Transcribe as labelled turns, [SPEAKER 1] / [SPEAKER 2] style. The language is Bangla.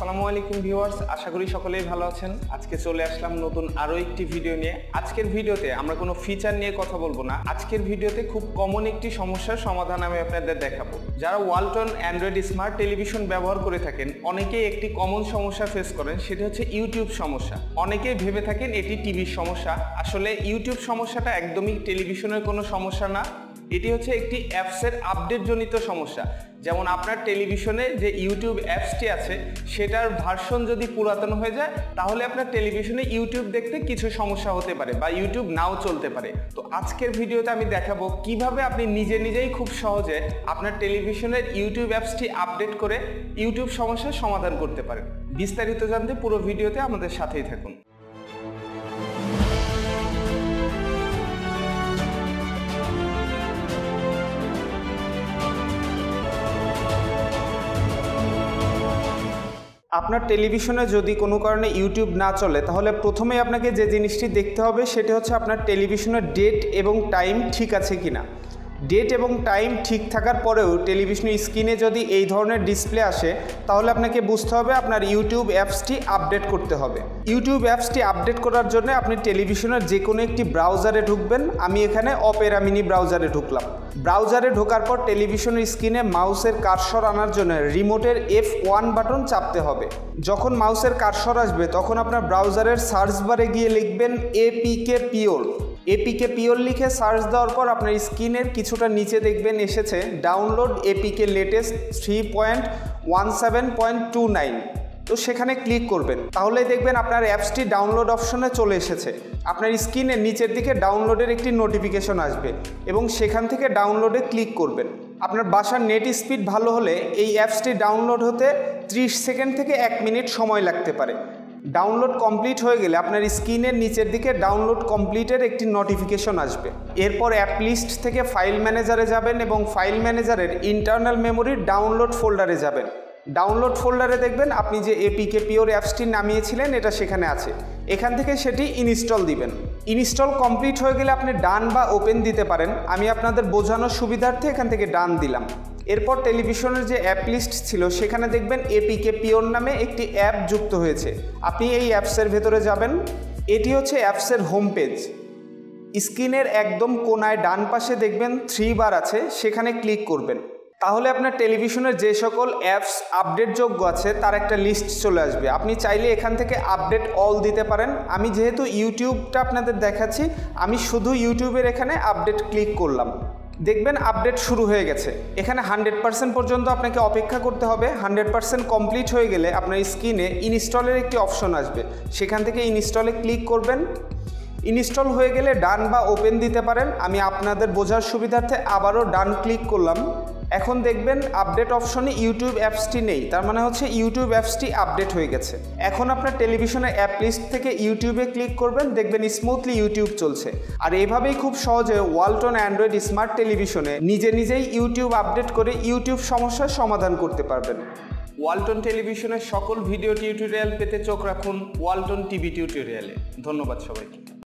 [SPEAKER 1] আসসালামু আলাইকুম ভিউয়ার্স, আশা করি সকলেই ভালো আছেন। আজকে চলে আসলাম নতুন আরও একটি ভিডিও নিয়ে। আজকের ভিডিওতে আমরা কোনো ফিচার নিয়ে কথা বলব না। আজকের ভিডিওতে খুব কমন একটি সমস্যার সমাধান আমি আপনাদের দেখাবো। যারা ওয়ালটন অ্যান্ড্রয়েড স্মার্ট টেলিভিশন ব্যবহার করে থাকেন, অনেকেই একটি কমন সমস্যা ফেস করেন, সেটি হচ্ছে ইউটিউব সমস্যা। অনেকেই ভেবে থাকেন এটি টিভির সমস্যা। আসলে ইউটিউব সমস্যাটা একদমই টেলিভিশনের কোনো সমস্যা না। এটি হচ্ছে একটি অ্যাপসের আপডেট জনিত সমস্যা। যেমন আপনার টেলিভিশনে যে ইউটিউব অ্যাপসটি আছে, সেটার ভার্সন যদি পুরাতন হয়ে যায়, তাহলে আপনার টেলিভিশনে ইউটিউব দেখতে কিছু সমস্যা হতে পারে বা ইউটিউব নাও চলতে পারে। তো আজকের ভিডিওতে আমি দেখাবো কীভাবে আপনি নিজে নিজেই খুব সহজে আপনার টেলিভিশনের ইউটিউব অ্যাপসটি আপডেট করে ইউটিউব সমস্যার সমাধান করতে পারেন। বিস্তারিত জানতে পুরো ভিডিওতে আমাদের সাথেই থাকুন। আপনার টেলিভিশনে যদি কোনো কারণে ইউটিউব না চলে, তাহলে প্রথমেই আপনাকে যে জিনিসটি দেখতে হবে, সেটি হচ্ছে আপনার টেলিভিশনের ডেট এবং টাইম ঠিক আছে কিনা। ডেট এবং টাইম ঠিক থাকার পরেও টেলিভিশনের স্ক্রিনে যদি এই ধরনের ডিসপ্লে আসে, তাহলে আপনাকে বুঝতে হবে আপনার ইউটিউব অ্যাপসটি আপডেট করতে হবে। ইউটিউব অ্যাপসটি আপডেট করার জন্য আপনি টেলিভিশনের যে কোনো একটি ব্রাউজারে ঢুকবেন। আমি এখানে অপেরা মিনি ব্রাউজারে ঢুকলাম। ব্রাউজারে ঢোকার পর টেলিভিশনের স্ক্রিনে মাউসের কারসর আনার জন্য রিমোটের এফ ওয়ান বাটন চাপতে হবে। যখন মাউসের কারসর আসবে, তখন আপনার ব্রাউজারের সার্চ বারে গিয়ে লিখবেন এপিকে পিওর এপিকে পিওর লিখে সার্চ দেওয়ার পর আপনার স্ক্রিনের কিছুটা নিচে দেখবেন এসেছে, download APK latest three point one seven point two nine তো সেখানে ক্লিক করবেন তাহলে দেখবেন আপনার অ্যাপসটি ডাউনলোড অপশনে চলে এসেছে। আপনার স্ক্রিনের নিচের দিকে ডাউনলোডের একটি নোটিফিকেশন আসবে এবং সেখান থেকে ডাউনলোডে ক্লিক করবেন। আপনার বাসার নেট স্পিড ভালো হলে এই অ্যাপসটি ডাউনলোড হতে 30 সেকেন্ড থেকে এক মিনিট সময় লাগতে পারে। ডাউনলোড কমপ্লিট হয়ে গেলে আপনার স্ক্রিনের নিচের দিকে ডাউনলোড কমপ্লিটের একটি নোটিফিকেশন আসবে। এরপর অ্যাপ লিস্ট থেকে ফাইল ম্যানেজারে যাবেন এবং ফাইল ম্যানেজারের ইন্টারনাল মেমোরির ডাউনলোড ফোল্ডারে যাবেন। ডাউনলোড ফোল্ডারে দেখবেন আপনি যে এপিকে পিওর অ্যাপসটি নামিয়েছিলেন, এটা সেখানে আছে। এখান থেকে সেটি ইনস্টল দিবেন। ইনস্টল কমপ্লিট হয়ে গেলে আপনি ডান বা ওপেন দিতে পারেন। আমি আপনাদের বোঝানোর সুবিধার্থে এখান থেকে ডান দিলাম। এরপর টেলিভিশনের যে অ্যাপ লিস্ট ছিল, সেখানে দেখবেন এপিকে পিওর নামে একটি অ্যাপ যুক্ত হয়েছে। আপনি এই অ্যাপসের ভেতরে যাবেন। এটি হচ্ছে অ্যাপসের হোম পেজ। স্ক্রিনের একদম কোনায় ডান পাশে দেখবেন থ্রি বার আছে, সেখানে ক্লিক করবেন। তাহলে আপনার টেলিভিশনের যে সকল অ্যাপস আপডেটযোগ্য আছে, তার একটা লিস্ট চলে আসবে। আপনি চাইলে এখান থেকে আপডেট অল দিতে পারেন। আমি যেহেতু ইউটিউবটা আপনাদের দেখাচ্ছি, আমি শুধু ইউটিউবের এখানে আপডেট ক্লিক করলাম। দেখবেন আপডেট শুরু হয়ে গেছে। এখানে হান্ড্রেড পার্সেন্ট পর্যন্ত আপনাকে অপেক্ষা করতে হবে। হান্ড্রেড পার্সেন্ট কমপ্লিট হয়ে গেলে আপনার স্ক্রিনে ইনস্টলের একটি অপশন আসবে। সেখান থেকে ইনস্টলে ক্লিক করবেন। ইনস্টল হয়ে গেলে ডান বা ওপেন দিতে পারেন। আমি আপনাদের বোঝার সুবিধার্থে আবারও ডান ক্লিক করলাম। এখন দেখবেন আপডেট অপশনে ইউটিউব অ্যাপসটি নেই। তার মানে হচ্ছে ইউটিউব অ্যাপসটি আপডেট হয়ে গেছে। এখন আপনার টেলিভিশনের অ্যাপ লিস্ট থেকে ইউটিউবে ক্লিক করবেন, দেখবেন স্মুথলি ইউটিউব চলছে। আর এভাবেই খুব সহজে ওয়ালটন অ্যান্ড্রয়েড স্মার্ট টেলিভিশনে নিজে নিজেই ইউটিউব আপডেট করে ইউটিউব সমস্যার সমাধান করতে পারবেন। ওয়ালটন টেলিভিশনের সকল ভিডিও টিউটোরিয়াল পেতে চোখ রাখুন ওয়ালটন টিভি টিউটোরিয়ালে ধন্যবাদ সবাইকে।